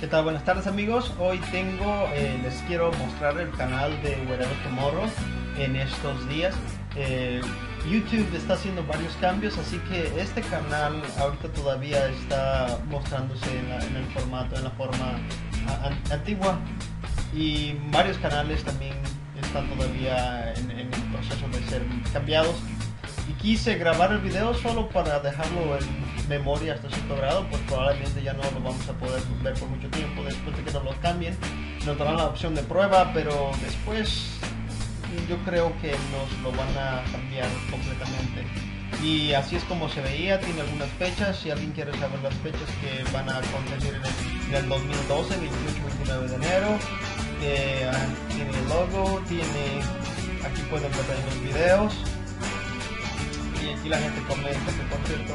¿Qué tal? Buenas tardes amigos. Hoy tengo, eh, les quiero mostrar el canal de Wherever Tomorrow en estos días. Eh, YouTube está haciendo varios cambios, así que este canal ahorita todavía está mostrándose en, el formato, en la forma antigua y varios canales también están todavía en, en el proceso de ser cambiados y quise grabar el video solo para dejarlo en memoria hasta cierto grado, pues probablemente ya no lo vamos a poder ver por mucho tiempo después de que nos lo cambien. Nos darán la opción de prueba, pero después yo creo que nos lo van a cambiar completamente. Y así es como se veía, tiene algunas fechas, si alguien quiere saber las fechas que van a acontecer en el, 2012, 28-29 de enero, ah, tiene el logo, tiene, aquí pueden ver los videos, y aquí la gente comenta que por cierto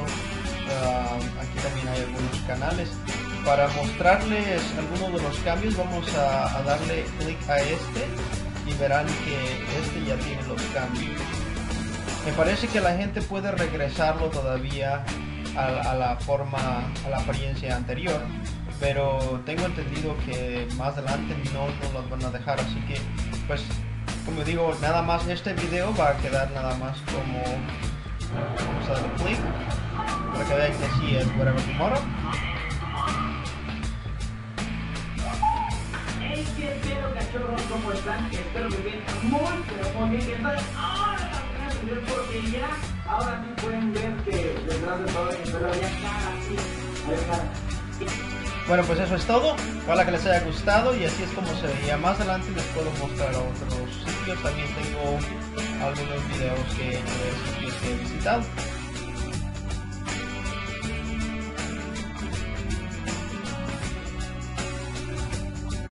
ah, aquí también hay algunos canales. Para mostrarles algunos de los cambios vamos a, darle clic a este y verán que este ya tiene los cambios. Me parece que la gente puede regresarlo todavía a, la forma a la apariencia anterior pero tengo entendido que más adelante no los van a dejar. Así que pues como digo nada más este video va a quedar nada más como Vamos a darle clic para que vean que sí es Whatever Tomorrow. Hey, qué pedo cachorros, ¿cómo están? Espero que bien, muy, pero muy bien. Entonces, ahora van a subir porque ya, ahora sí pueden ver que detrás de todo el ya cara así, bueno, pues eso es todo. Ojalá que les haya gustado y así es como se veía. Más adelante les puedo mostrar otros sitios. También tengo algunos videos que he visitado.